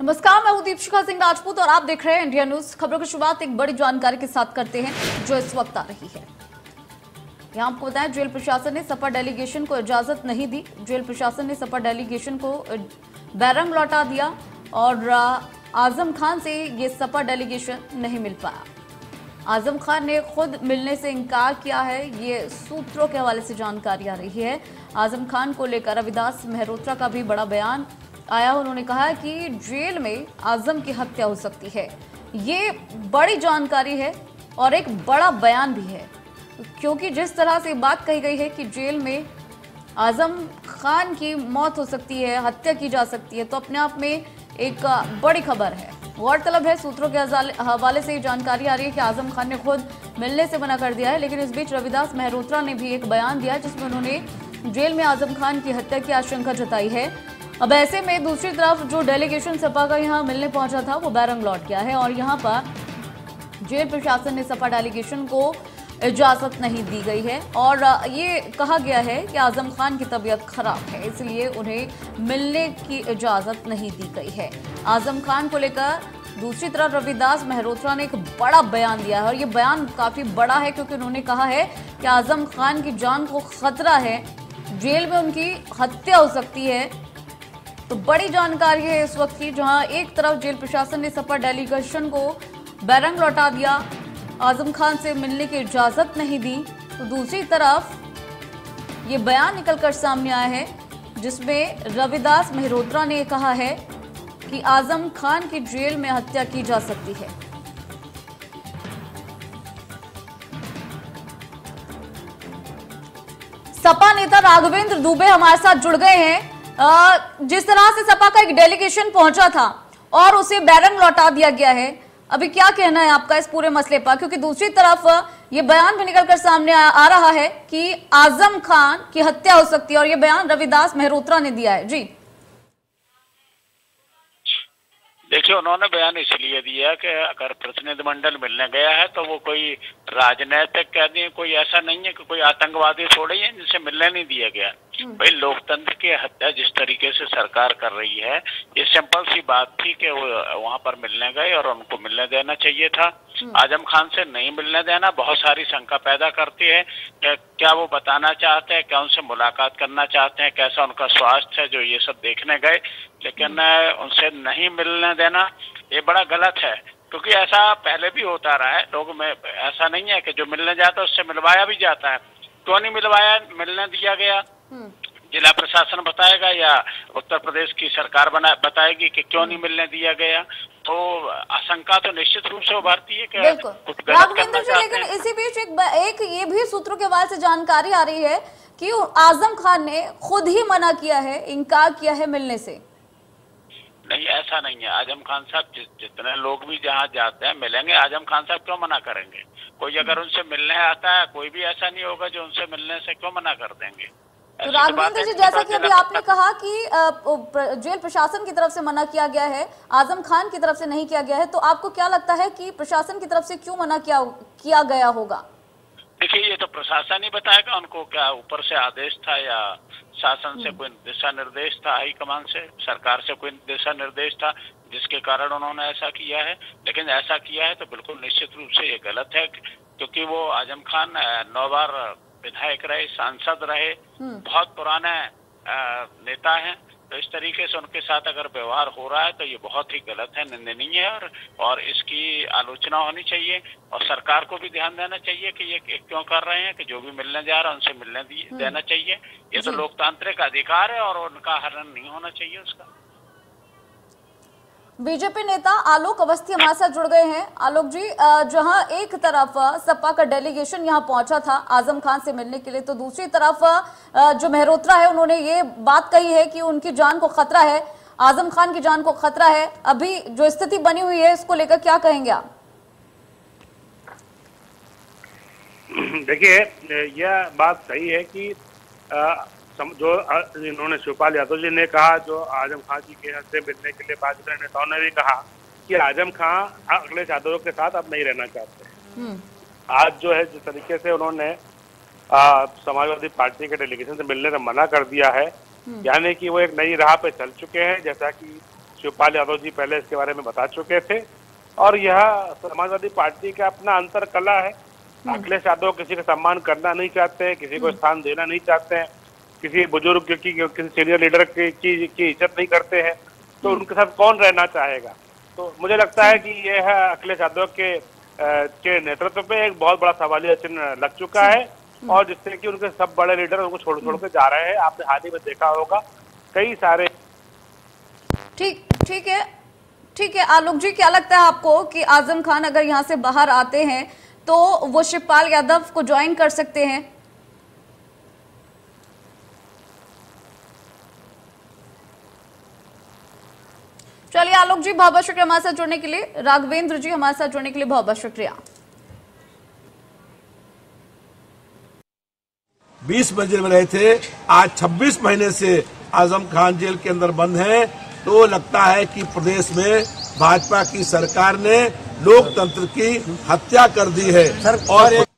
नमस्कार, मैं हूँ दीपशिखा सिंह राजपूत और आप देख रहे हैं इंडिया न्यूज़। खबरों की शुरुआत एक बड़ी जानकारी के साथ करते हैं, जो इस वक्त आ रही है। यहाँ आपको बताएँ, जेल प्रशासन ने सपा डेलीगेशन को इजाज़त नहीं दी। जेल प्रशासन ने सपा डेलीगेशन को बैरंग लौटा दिया और आज़म खान से ये सपा डेलीगेशन नहीं मिल पाया। आज़म खान ने खुद मिलने से इनकार किया है। ये सूत्रों के हवाले से जानकारी आ रही है। आज़म खान को लेकर रविदास मेहरोत्रा का भी बड़ा बयान आया। उन्होंने कहा कि जेल में आज़म की हत्या हो सकती है। ये बड़ी जानकारी है और एक बड़ा बयान भी है। क्योंकि जिस तरह से बात कही गई है कि जेल में आज़म खान की मौत हो सकती है, हत्या की जा सकती है तो अपने आप में एक बड़ी खबर है। गौरतलब है, सूत्रों के हवाले से ये जानकारी आ रही है कि आज़म खान ने खुद मिलने से मना कर दिया है, लेकिन इस बीच रविदास मेहरोत्रा ने भी एक बयान दिया जिसमें उन्होंने जेल में आज़म खान की हत्या की आशंका जताई है। अब ऐसे में दूसरी तरफ़ जो डेलीगेशन सपा का यहाँ मिलने पहुँचा था, वो बैरंग लौट गया है और यहाँ पर जेल प्रशासन ने सपा डेलीगेशन को इजाज़त नहीं दी गई है। और ये कहा गया है कि आज़म खान की तबीयत खराब है, इसलिए उन्हें मिलने की इजाज़त नहीं दी गई है। आज़म खान को लेकर दूसरी तरफ़ रविदास मेहरोत्रा ने एक बड़ा बयान दिया है, और ये बयान काफ़ी बड़ा है, क्योंकि उन्होंने कहा है कि आज़म खान की जान को खतरा है, जेल में उनकी हत्या हो सकती है। तो बड़ी जानकारी है इस वक्त की, जहाँ एक तरफ़ जेल प्रशासन ने सपा डेलीगेशन को बैरंग लौटा दिया आज़म खान से मिलने की इजाज़त नहीं दी तो दूसरी तरफ़ ये बयान निकलकर सामने आया है, जिसमें रविदास मेहरोत्रा ने कहा है कि आज़म खान की जेल में हत्या की जा सकती है। सपा नेता राघवेंद्र दुबे हमारे साथ जुड़ गए हैं। जिस तरह से सपा का एक डेलीगेशन पहुँचा था, और उसे बैरंग लौटा दिया गया है अभी क्या कहना है आपका इस पूरे मसले पर? क्योंकि दूसरी तरफ़ ये बयान भी निकलकर सामने आ, आ रहा है कि आज़म खान की हत्या हो सकती है और ये बयान रविदास मेहरोत्रा ने दिया है। जी। देखिए उन्होंने बयान इसलिए दिया कि अगर प्रतिनिधिमंडल मिलने गया है तो वो कोई राजनैतिक कह दिए कोई ऐसा नहीं है कि कोई आतंकवादी हैं है जिनसे मिलने नहीं दिया गया। भाई लोकतंत्र की हत्या जिस तरीके से सरकार कर रही है ये सिंपल सी बात थी कि वो वहाँ पर मिलने गए और उनको मिलने देना चाहिए था। आज़म खान से नहीं मिलने देना बहुत सारी शंका पैदा करती है कि क्या वो बताना चाहते हैं क्या उनसे मुलाकात करना चाहते हैं कैसा उनका स्वास्थ्य है जो ये सब देखने गए। लेकिन उनसे नहीं मिलने देना ये बड़ा गलत है। क्योंकि ऐसा पहले भी होता रहा है लोग में ऐसा नहीं है कि जो मिलने जाता है उससे मिलवाया भी जाता है। क्यों नहीं मिलवाया मिलने दिया गया? जिला प्रशासन बताएगा या उत्तर प्रदेश की सरकार बना बताएगी कि क्यों नहीं मिलने दिया गया? तो आशंका तो निश्चित रूप से उभरती है कि कुछ गलत राघवेंद्र करना जी लेकिन इसी बीच एक, एक ये भी सूत्रों के हवाले से जानकारी आ रही है कि आज़म खान ने खुद ही मना किया है इनकार किया है मिलने से। नहीं ऐसा नहीं है। आज़म खान साहब जि, जितने लोग भी जहाँ जाते हैं मिलेंगे। आज़म खान साहब क्यों मना करेंगे? कोई अगर उनसे मिलने आता है कोई भी ऐसा नहीं होगा जो उनसे मिलने से क्यों मना कर देंगे? तो राघवेंद्र जी जैसा कि अभी आपने कहा कि जेल प्रशासन की तरफ़ से मना किया गया है आज़म खान की तरफ़ से नहीं किया गया है तो आपको क्या लगता है कि प्रशासन की तरफ़ से क्यों मना किया किया गया होगा? देखिए ये तो प्रशासन ही बताएगा उनको क्या ऊपर से आदेश था या शासन से कोई दिशा निर्देश था हाईकमान से सरकार से कोई दिशा निर्देश था जिसके कारण उन्होंने ऐसा किया है लेकिन ऐसा किया है तो बिल्कुल निश्चित रूप से ये गलत है क्योंकि वो आज़म खान नौ बार विधायक रहे सांसद रहे बहुत पुराने नेता हैं। तो इस तरीके से उनके साथ अगर व्यवहार हो रहा है तो ये बहुत ही गलत है निंदनीय है और और इसकी आलोचना होनी चाहिए और सरकार को भी ध्यान देना चाहिए कि ये क्यों कर रहे हैं कि जो भी मिलने जा रहा है उनसे मिलने देना चाहिए। ये तो लोकतांत्रिक अधिकार है और उनका हरण नहीं होना चाहिए उसका। बीजेपी नेता आलोक अवस्थी हमारे साथ जुड़ गए हैं। आलोक जी जहाँ एक तरफ़ सपा का डेलीगेशन यहाँ पहुँचा था आज़म खान से मिलने के लिए तो दूसरी तरफ़ जो मेहरोत्रा है, उन्होंने ये बात कही है कि उनकी जान को खतरा है, आज़म खान की जान को खतरा है। अभी जो स्थिति बनी हुई है, इसको लेकर क्या कहेंगे आप? देखिए, यह बात सही है कि सम- जो इन्होंने शिवपाल यादव जी ने कहा जो आज़म खान जी के से मिलने के लिए भाजपा नेताओं ने भी कहा कि आज़म खान अखिलेश यादव के साथ अब नहीं रहना चाहते। आज जो है जिस तरीके से उन्होंने समाजवादी पार्टी के डेलीगेशन से मिलने से मना कर दिया है यानी कि वो एक नई राह पे चल चुके हैं जैसा कि शिवपाल यादव जी पहले इसके बारे में बता चुके थे। और यह समाजवादी पार्टी का अपना अंतर कला है अखिलेश यादव किसी का सम्मान करना नहीं चाहते किसी को स्थान देना नहीं चाहते हैं। किसी बुज़ुर्ग की किसी सीनियर लीडर की की, की इज़्ज़त नहीं करते हैं तो उनके साथ कौन रहना चाहेगा? तो मुझे लगता है कि यह अखिलेश यादव के के नेतृत्व पे एक बहुत बड़ा सवालिया चिन्ह लग चुका है और जिससे कि उनके सब बड़े लीडर उनको छोड़ छोड़ के जा रहे हैं। आपने हाल ही में देखा होगा कई सारे ठीक ठीक है ठीक है। आलोक जी क्या लगता है आपको कि आज़म खान अगर यहाँ से बाहर आते हैं तो वो शिवपाल यादव को ज्वाइन कर सकते हैं? चलिए आलोक जी बहुत बहुत शुक्रिया हमारे साथ जुड़ने के लिए। राघवेंद्र जी हमारे साथ जुड़ने के लिए बहुत बहुत शुक्रिया। बीस मंजिल में रहे थे आज 26 महीने से आज़म खान जेल के अंदर बंद हैं। तो लगता है कि प्रदेश में भाजपा की सरकार ने लोकतंत्र की हत्या कर दी है। और एक